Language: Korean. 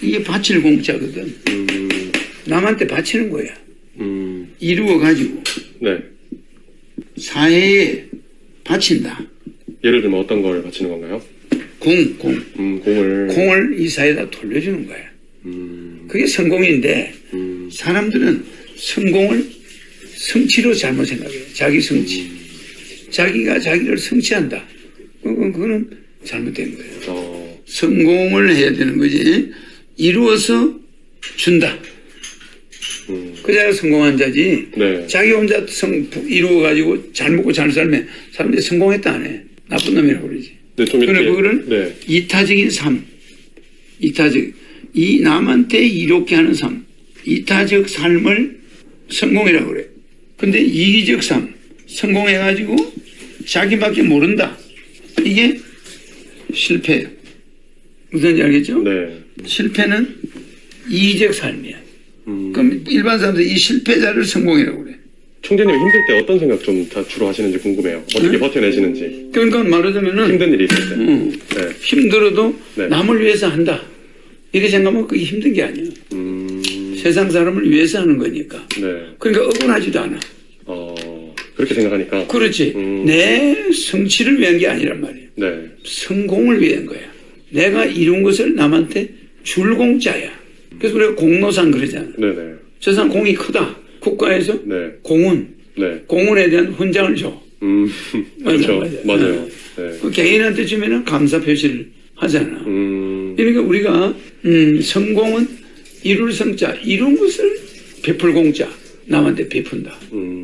이게 바칠 공짜거든. 음, 남한테 바치는 거야. 음, 이루어 가지고 네. 사회에 바친다. 예를 들면 어떤 걸 바치는 건가요? 공, 공. 음, 공을. 공을 이 사회에다 돌려주는 거야. 음, 그게 성공인데 음, 사람들은 성공을 성취로 잘못 생각해요. 자기 성취. 자기가 자기를 성취한다. 그건, 그거는 잘못된 거예요. 어, 성공을 해야 되는 거지. 이루어서 준다. 음, 그자가 성공한 자지. 네. 자기 혼자 성, 이루어가지고 잘 먹고 잘 살면 사람들이 성공했다 안 해. 나쁜 놈이라고 그러지. 네. 그래, 그거를 네. 이타적인 삶. 이타적. 이 남한테 이롭게 하는 삶. 이타적 삶을 성공이라고 그래. 근데 이기적 삶. 성공해가지고 자기밖에 모른다. 이게 실패예요. 무슨 지 알겠죠? 네. 실패는 이기적 삶이야. 음, 그럼 일반 사람들 이 실패자를 성공이라고 그래. 총재님 힘들 때 어떤 생각 좀 다 주로 하시는지 궁금해요. 어떻게 네? 버텨내시는지. 그러니까 말하자면은 힘든 일이 있을 때. 음, 네. 힘들어도 네. 남을 위해서 한다. 이렇게 생각하면 그게 힘든 게 아니에요. 음, 세상 사람을 위해서 하는 거니까. 네. 그러니까 억울하지도 않아. 어, 그렇게 생각하니까. 그렇지. 음. 내 성취를 위한 게 아니란 말이에요. 네. 성공을 위한 거야. 내가 이룬 것을 남한테 줄 공짜야. 그래서 우리가 공로상 그러잖아. 네네. 저 사람 공이 크다. 국가에서 네. 공은, 네. 공은에 대한 훈장을 줘. 음, 그렇죠. 맞아, 맞아. 맞아요. 네. 그 개인한테 주면은 감사 표시를 하잖아. 음, 그러니까 우리가 음, 성공은 이룰 성자, 이룬 것을 베풀 공자, 남한테 베푼다. 음.